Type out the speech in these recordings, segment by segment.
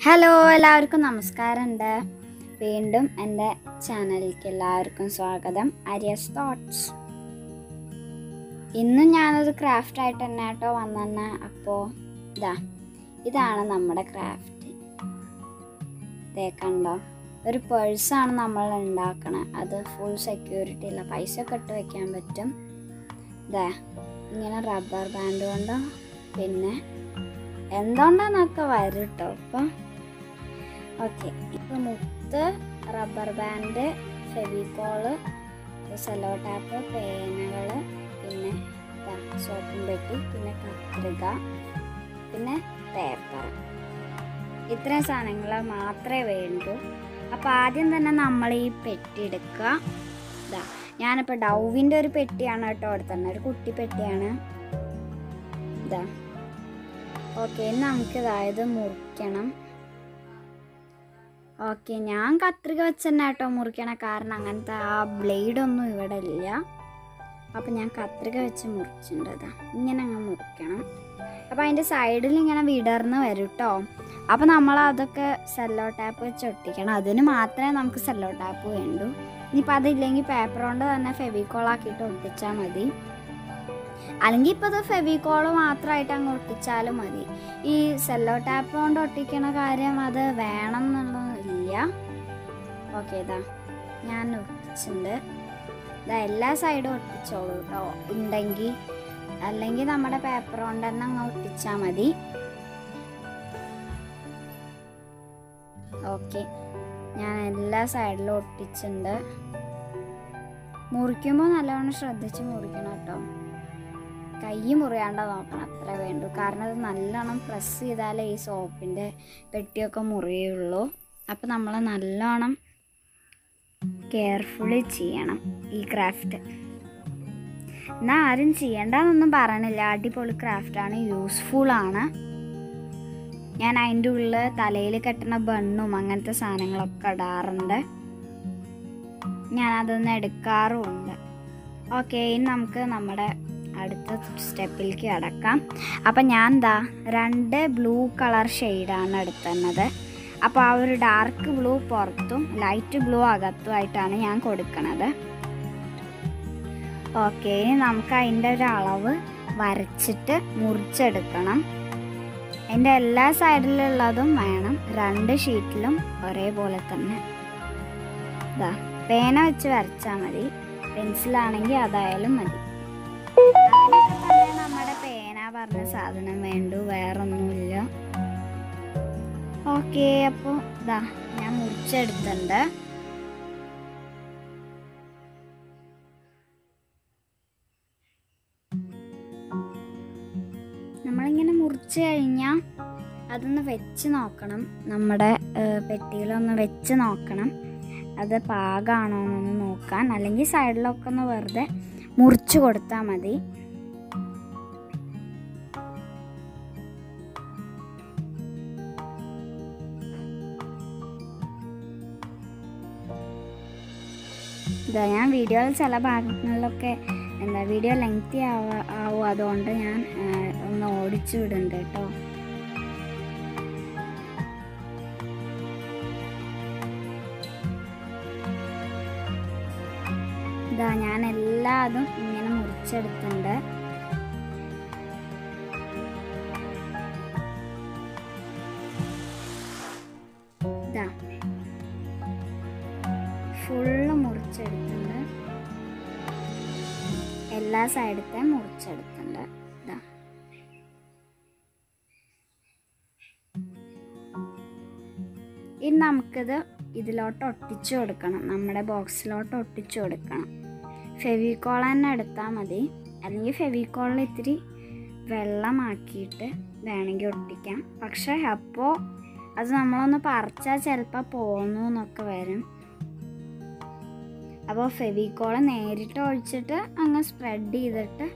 Hello എല്ലാവർക്കും നമസ്കാരമുണ്ട്. വീണ്ടും എന്റെ ചാനലിലേക്ക് എല്ലാവർക്കും സ്വാഗതം. ആര്യസ് തോട്ട്സ് ഇന്നും ഞാനൊരു ക്രാഫ്റ്റ് ആയിട്ട് തന്നെ കേട്ടോ വന്നെ അപ്പോൾ ഇതാ ഇതാണ് നമ്മുടെ ക്രാഫ്റ്റ് ഇതേ കണ്ടോ ഒരു പേഴ്സാണ് നമ്മൾ ഉണ്ടാക്കണത് അത് ഫുൾ സെക്യൂരിറ്റി ഇല്ല പൈസ ഒക്കെ ഇട്ട് വെക്കാൻ പറ്റും. ഇതാ ഇങ്ങനെ റബ്ബർ ബാൻഡ് കൊണ്ടോ പിന്നെ എന്തുകൊണ്ടാന്നൊക്കെ വരും കേട്ടോ ഇപ്പം ഓക്കെ ഇപ്പം മുത്ത് rubber band Fevicol cello tape പേനകൾ പിന്നെ സോപ്പും പെട്ടി പിന്നെ കത്രിക പിന്നെ പേപ്പർ ഇത്രയും സാധനങ്ങൾ മാത്രമേ വേണ്ടൂ അപ്പോൾ ആദ്യം തന്നെ നമ്മൾ ഈ പെട്ടി എടുക്കുക ഇതാ ഞാനിപ്പോൾ ഡൗവിന്റെ ഒരു പെട്ടിയാണ് കേട്ടോ അവിടെ തന്നെ ഒരു കുട്ടി പെട്ടിയാണ് ഇതാ ഓക്കെ നമുക്കിതായത് നമുക്ക് മുറിക്കണം ഓക്കെ ഞാൻ കത്രിക വെച്ച് തന്നെ കേട്ടോ മുറിക്കണം കാരണം അങ്ങനത്തെ ആ ബ്ലേഡൊന്നും ഇവിടെ ഇല്ല. അപ്പം ഞാൻ കത്രിക വെച്ച് മുറിച്ചിട്ടുണ്ടാ ഇങ്ങനെ അങ്ങ് മുറിക്കണം. അപ്പം അതിന്റെ സൈഡിൽ ഇങ്ങനെ വിടർന്ന് വരും കേട്ടോ അപ്പം നമ്മൾ അതൊക്കെ സെല്ലോ ടാപ്പ് വെച്ച് ഒട്ടിക്കണം. അതിന് മാത്രമേ നമുക്ക് സെല്ലോ ടാപ്പ് വേണ്ടൂ. ഇനിയിപ്പോൾ അതില്ലെങ്കിൽ പേപ്പർ കൊണ്ട് തന്നെ ഫെവിക്കോൾ ആക്കിയിട്ട് ഒട്ടിച്ചാൽ മതി. അല്ലെങ്കിൽ ഇപ്പോൾ അത് ഫെവിക്കോൾ മാത്രമായിട്ട് അങ്ങ് ഒട്ടിച്ചാലും മതി. ഈ സെല്ലോ ടാപ്പ് കൊണ്ട് ഒട്ടിക്കണ കാര്യം അത് വേണം എന്നുള്ളതില്ല ഓക്കെ ഇതാ ഞാൻ ഒട്ടിച്ചിട്ടുണ്ട്. ഇതാ എല്ലാ സൈഡും ഒട്ടിച്ചോളൂ കേട്ടോ ഉണ്ടെങ്കിൽ അല്ലെങ്കിൽ നമ്മുടെ പേപ്പർ കൊണ്ട് തന്നെ അങ്ങ് ഒട്ടിച്ചാൽ മതി. ഓക്കെ ഞാൻ എല്ലാ സൈഡിലും ഒട്ടിച്ചിട്ടുണ്ട്. മുറിക്കുമ്പോൾ നല്ലവണ്ണം ശ്രദ്ധിച്ച് മുറിക്കണം കേട്ടോ കൈ മുറിയാണ്ട നോക്കണം അത്ര വേണ്ടു. കാരണം അത് നല്ലോണം പ്രസ് ചെയ്താലേ ഈ സോപ്പിന്റെ പെട്ടിയൊക്കെ മുറിയുള്ളൂ. അപ്പോൾ നമ്മൾ നല്ലോണം കെയർഫുള്ളി ചെയ്യണം ഈ ക്രാഫ്റ്റ് എന്നാൽ ആരും ചെയ്യണ്ടെന്നൊന്നും പറയണില്ല. അടിപൊളി ക്രാഫ്റ്റാണ് യൂസ്ഫുള്ളാണ് ഞാൻ അതിന്റെ ഉള്ളിൽ തലയിൽ കെട്ടുന്ന ബണ്ണും അങ്ങനത്തെ സാധനങ്ങളൊക്കെ ഇടാറുണ്ട്. ഞാൻ അതൊന്ന് എടുക്കാറുമുണ്ട്. ഓക്കെ ഇനി നമുക്ക് നമ്മുടെ അടുത്ത സ്റ്റെപ്പിലേക്ക് അടക്കാം അപ്പം ഞാൻ എന്താ രണ്ട് ബ്ലൂ കളർ ഷെയ്ഡാണ് എടുത്തുന്നത്. അപ്പോൾ ആ ഒരു ഡാർക്ക് ബ്ലൂ പുറത്തും ലൈറ്റ് ബ്ലൂ അകത്തും ആയിട്ടാണ് ഞാൻ കൊടുക്കുന്നത് ഓക്കെ ഇനി നമുക്ക് അതിന്റെ ഒരു അളവ് വരച്ചിട്ട് മുറിച്ചെടുക്കണം. അതിന്റെ എല്ലാ സൈഡിലുള്ളതും വേണം. രണ്ട് ഷീറ്റിലും ഒരേപോലെ തന്നെ. ഇതാ പേന വെച്ച് വരച്ചാൽ മതി. പെൻസിലാണെങ്കിൽ അതായാലും മതി. നമ്മുടെ പേന പറഞ്ഞ സാധനം വേണ്ടു വേറൊന്നുമില്ല. ഓക്കെ അപ്പോൾ ഇതാ ഞാൻ മുറിച്ചെടുത്തിട്ടുണ്ട്. നമ്മളിങ്ങനെ മുറിച്ച് കഴിഞ്ഞാൽ അതൊന്ന് വെച്ച് നോക്കണം. നമ്മുടെ പെട്ടിയിലൊന്ന് വെച്ച് നോക്കണം. അത് പാകമാണോ എന്നൊന്ന് നോക്കാൻ. അല്ലെങ്കിൽ സൈഡിലൊക്കെ ഒന്ന് വെറുതെ മുറിച്ച് കൊടുത്താൽ മതി. ഇതാ ഞാൻ വീഡിയോയിൽ ചില ഭാഗങ്ങളിലൊക്കെ എന്താ വീഡിയോ ലെങ്തി ആവ അതുകൊണ്ട് ഞാൻ ഒന്ന് ഓടിച്ചു വിടുന്നുണ്ട് കേട്ടോ. ഇതാ ഞാൻ എല്ലാതും ഇങ്ങനെ മുറിച്ചെടുത്തിട്ടുണ്ട് സൈഡത്തെ മുറിച്ചെടുക്കണ്ട ഇനി നമുക്കിത് ഇതിലോട്ട് ഒട്ടിച്ചു കൊടുക്കണം. നമ്മുടെ ബോക്സിലോട്ട് ഒട്ടിച്ചു കൊടുക്കണം. ഫെവിക്കോൾ തന്നെ എടുത്താൽ മതി. അല്ലെങ്കിൽ ഫെവിക്കോളിൽ ഇത്തിരി വെള്ളമാക്കിയിട്ട് വേണമെങ്കിൽ ഒട്ടിക്കാം. പക്ഷേ അപ്പോൾ അത് നമ്മളൊന്ന് പറിച്ചാൽ ചിലപ്പോൾ പോന്നു എന്നൊക്കെ വരും. അപ്പോൾ ഫെവിക്കോൾ നേരിട്ട് ഒഴിച്ചിട്ട് അങ്ങ് സ്പ്രെഡ് ചെയ്തിട്ട്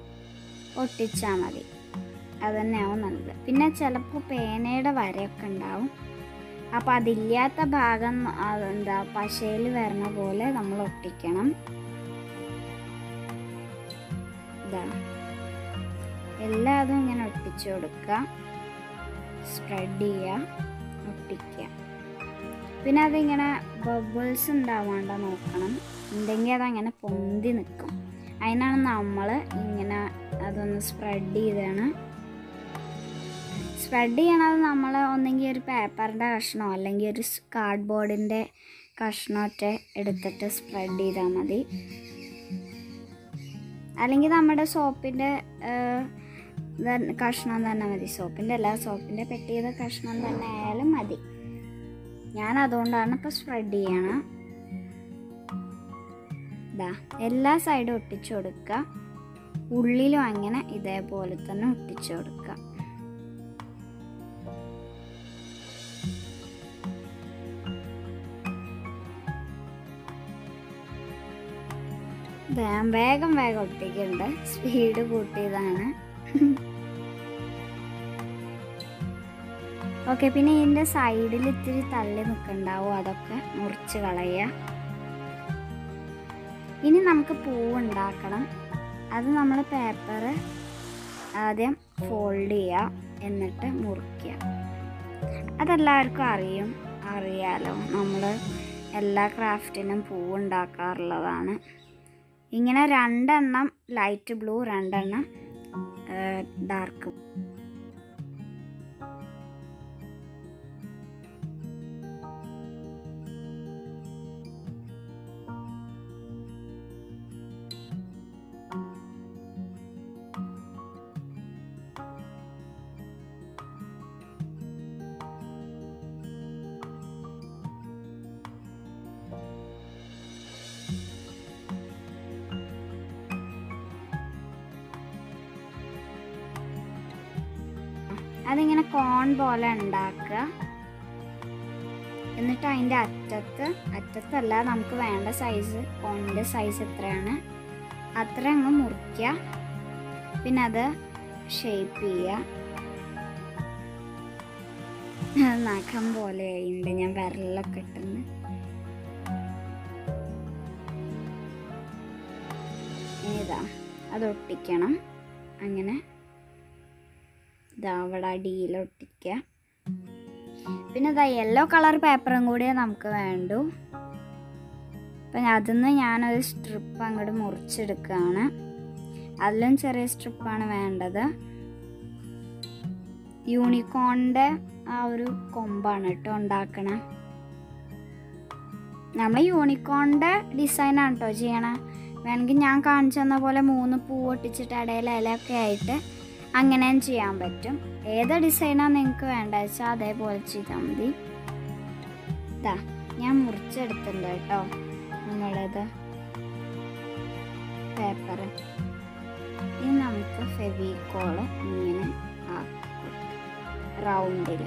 ഒട്ടിച്ചാൽ മതി. അത് തന്നെയാവും നല്ലത്. പിന്നെ ചിലപ്പോൾ പേനയുടെ വരയൊക്കെ ഉണ്ടാവും. അപ്പോൾ അതില്ലാത്ത ഭാഗം എന്താ പശയിൽ വരണ പോലെ നമ്മൾ ഒട്ടിക്കണം. ഇതാ. എല്ലാതും ഇങ്ങനെ ഒട്ടിച്ചു കൊടുക്കുക. സ്പ്രെഡ് ചെയ്യുക. ഒട്ടിക്കുക. പിന്നെ അതിങ്ങനെ ബബിൾസ് ഉണ്ടാവാണ്ട നോക്കണം. ഉണ്ടെങ്കിൽ അതങ്ങനെ പൊന്തി നിൽക്കും അതിനാണ് നമ്മൾ ഇങ്ങനെ അതൊന്ന് സ്പ്രെഡ് ചെയ്താണ്. സ്പ്രെഡ് ചെയ്യണത് നമ്മൾ ഒന്നെങ്കിൽ ഒരു പേപ്പറിന്റെ കഷ്ണമോ അല്ലെങ്കിൽ ഒരു കാർഡ് ബോർഡിന്റെ കഷ്ണമൊക്കെ എടുത്തിട്ട് സ്പ്രെഡ് ചെയ്താൽ മതി. അല്ലെങ്കിൽ നമ്മുടെ സോപ്പിന്റെ കഷ്ണം തന്നെ മതി. സോപ്പിന്റെ അല്ല സോപ്പിന്റെ പെട്ടിയുടെ കഷ്ണം തന്നെ ആയാലും മതി. ഞാൻ അതുകൊണ്ടാണ് ഇപ്പോൾ സ്പ്രെഡ് ചെയ്യണം. ഇതാ എല്ലാ സൈഡും ഒട്ടിച്ചു കൊടുക്കുക ഉള്ളിലും അങ്ങനെ ഇതേപോലെ തന്നെ ഒട്ടിച്ചു കൊടുക്കുക വേഗം വേഗം ഒട്ടിക്കുന്നുണ്ട് സ്പീഡ് കൂട്ടിയതാണ്. ഓക്കെ പിന്നെ ഇതിന്റെ സൈഡിൽ ഇത്തിരി തള്ളി നിൽക്കുന്നുണ്ടാവും അതൊക്കെ മുറിച്ച് കളയുക ഇനി നമുക്ക് പൂവ് ഉണ്ടാക്കണം. അത് നമ്മൾ പേപ്പർ ആദ്യം ഫോൾഡ് ചെയ്യുക എന്നിട്ട് മുറിക്കുക അതെല്ലാവർക്കും അറിയും അറിയാലോ. നമ്മൾ എല്ലാ ക്രാഫ്റ്റിനും പൂവ് ഉണ്ടാക്കാറുള്ളതാണ്. ഇങ്ങനെ രണ്ടെണ്ണം ലൈറ്റ് ബ്ലൂ രണ്ടെണ്ണം ഡാർക്ക് അതിങ്ങനെ കോൺ പോലെ ഉണ്ടാക്കുക. എന്നിട്ട് അതിന്റെ അറ്റത്ത് അറ്റത്തല്ല നമുക്ക് വേണ്ട സൈസ് കോണിന്റെ സൈസ് എത്രയാണ്? അത്ര അങ്ങ് മുറിക്കുക. പിന്നെ അത് ഷേപ്പ് ചെയ്യുക. നഖം പോലെ ഉണ്ട് ഞാൻ വിരലൊക്കെ ഇട്ടെന്ന്. ഇതാ അത് ഒട്ടിക്കണം. അങ്ങനെ അവിടെ അടിയിൽ ഒട്ടിക്കുക. പിന്നെ ഇതാ യെല്ലോ കളർ പേപ്പറും കൂടി നമുക്ക് വേണ്ടു. അപ്പം അതിന്ന് ഞാനൊരു സ്ട്രിപ്പ് അങ്ങോട്ട് മുറിച്ചെടുക്കുകയാണ്. അതിലും ചെറിയ സ്ട്രിപ്പാണ് വേണ്ടത്. യൂണിക്കോണിന്റെ ആ ഒരു കൊമ്പാണ് കേട്ടോ ഉണ്ടാക്കണേ. നമ്മൾ യൂണിക്കോണിന്റെ ഡിസൈനാണ് കേട്ടോ ചെയ്യണേ. വേണമെങ്കിൽ ഞാൻ കാണിച്ചു തന്ന പോലെ മൂന്ന് പൂ ഒട്ടിച്ചിട്ട് ഇടയിൽ ഇലയൊക്കെ ആയിട്ട് അങ്ങനെയും ചെയ്യാൻ പറ്റും. ഏത് ഡിസൈനാണ് നിങ്ങൾക്ക് വേണ്ട വെച്ചാൽ അതേപോലെ ചെയ്താൽ മതി. ഇതാ ഞാൻ മുറിച്ചെടുത്തിട്ടുണ്ട് കേട്ടോ. നമ്മളത് പേപ്പർ ഇനി നമുക്ക് ഫെവിക്കോൾ ഇങ്ങനെ റൗണ്ടിൽ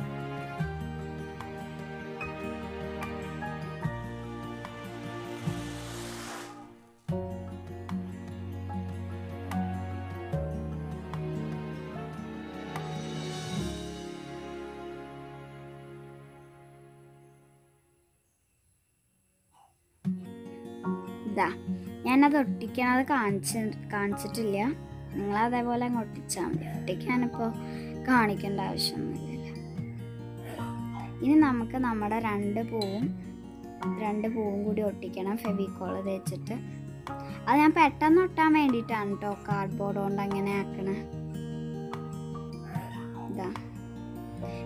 ഇതാ ഞാനത് ഒട്ടിക്കണത് കാണിച്ച് കാണിച്ചിട്ടില്ല. നിങ്ങൾ അതേപോലെ അങ്ങ് ഒട്ടിച്ചാൽ മതി. ഒട്ടിക്കാനിപ്പോൾ കാണിക്കേണ്ട ആവശ്യമൊന്നുമില്ല. ഇനി നമുക്ക് നമ്മുടെ രണ്ട് പൂവും രണ്ട് പൂവും കൂടി ഒട്ടിക്കണം ഫെവിക്കോൾ തേച്ചിട്ട്. അത് ഞാൻ പെട്ടെന്ന് ഒട്ടാൻ വേണ്ടിയിട്ടാണ് കേട്ടോ കാർഡ്ബോർഡ് കൊണ്ട് അങ്ങനെ ആക്കണേ.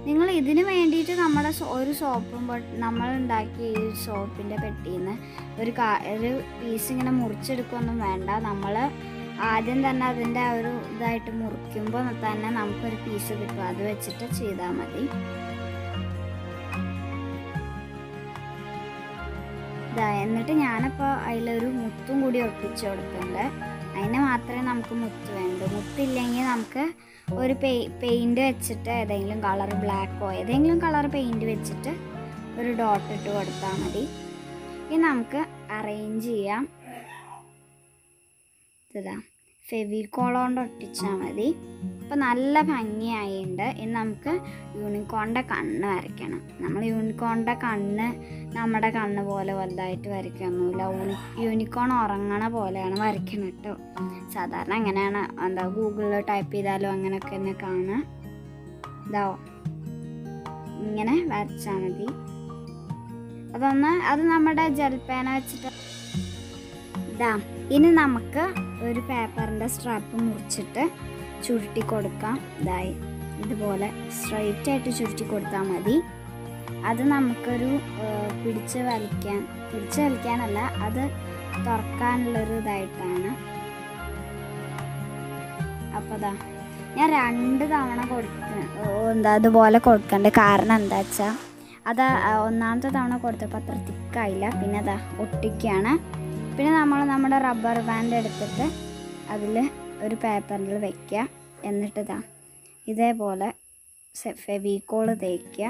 നിങ്ങൾ ഇതിന് വേണ്ടിയിട്ട് നമ്മുടെ ഒരു സോപ്പും നമ്മൾ ഉണ്ടാക്കിയ ഈ സോപ്പിന്റെ പെട്ടിയിൽ നിന്ന് ഒരു കാ ഒരു പീസ് ഇങ്ങനെ മുറിച്ചെടുക്കുകയൊന്നും വേണ്ട. നമ്മൾ ആദ്യം തന്നെ അതിന്റെ ഒരു ഇതായിട്ട് മുറിക്കുമ്പോൾ തന്നെ നമുക്കൊരു പീസ് കിട്ടും. അത് വെച്ചിട്ട് ചെയ്താൽ മതി. എന്നിട്ട് ഞാനിപ്പോൾ അതിലൊരു മുത്തും കൂടി ഒട്ടിച്ചു കൊടുക്കുന്നുണ്ട് അതിന് മാത്രമേ നമുക്ക് മുത്ത് വേണ്ടൂ. മുത്തില്ലെങ്കിൽ നമുക്ക് ഒരു പെയ് പെയിന്റ് വെച്ചിട്ട് ഏതെങ്കിലും കളർ ബ്ലാക്കോ ഏതെങ്കിലും കളർ പെയിന്റ് വെച്ചിട്ട് ഒരു ഡോട്ട് ഇട്ട് കൊടുത്താൽ മതി. ഇനി നമുക്ക് അറേഞ്ച് ചെയ്യാം. ഇതാ. ഫെവിക്കോൾ കൊണ്ട് ഒട്ടിച്ചാൽ മതി. അപ്പോൾ നല്ല ഭംഗിയായിട്ടുണ്ട് ഇനി നമുക്ക് യൂണിക്കോണിന്റെ കണ്ണ് വരയ്ക്കണം. നമ്മൾ യൂണിക്കോണിന്റെ കണ്ണ് നമ്മുടെ കണ്ണ് പോലെ വലുതായിട്ട് വരയ്ക്കൊന്നുമില്ല. യൂണി യൂണിക്കോൺ ഉറങ്ങണ പോലെയാണ് വരയ്ക്കണം കേട്ടോ. സാധാരണ അങ്ങനെയാണ്. എന്താ ഗൂഗിളിൽ ടൈപ്പ് ചെയ്താലും അങ്ങനെയൊക്കെ തന്നെ കാണുക. ഇതാവോ ഇങ്ങനെ വരച്ചാൽ മതി. അതൊന്ന് അത് നമ്മുടെ ജൽപ്പേന വെച്ചിട്ട് ഇതാ. ഇനി നമുക്ക് ഒരു പേപ്പറിന്റെ സ്ട്രാപ്പ് മുറിച്ചിട്ട് ചുരുട്ടി കൊടുക്കാം. ഇതായി ഇതുപോലെ സ്ട്രൈറ്റ് ആയിട്ട് ചുരുട്ടി കൊടുത്താൽ മതി. അത് നമുക്കൊരു പിടിച്ച് വലിക്കാൻ പിടിച്ച് വലിക്കാനല്ല അത് തുറക്കാനുള്ളൊരു ഇതായിട്ടാണ്. അപ്പോൾ അതാ ഞാൻ രണ്ട് തവണ കൊടുക്ക എന്താ അതുപോലെ കൊടുക്കണ്ടേ? കാരണം എന്താ വെച്ചാൽ അത് ഒന്നാമത്തെ തവണ കൊടുത്തപ്പോൾ അത്ര തിക്കായില്ല പിന്നെ അതാ ഒട്ടിക്കുകയാണ്. പിന്നെ നമ്മൾ നമ്മുടെ റബ്ബർ ബാൻഡ് എടുത്തിട്ട് അതിൽ ഒരു പേപ്പറിൽ വയ്ക്കുക എന്നിട്ട് ഇതാ ഇതേപോലെ ഫെവിക്കോൾ തേക്കുക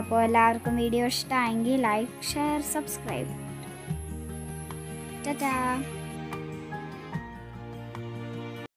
അപ്പോൾ എല്ലാവർക്കും വീഡിയോ ഇഷ്ടമായെങ്കിൽ ലൈക്ക് ഷെയർ സബ്സ്ക്രൈബ് ടാറ്റാ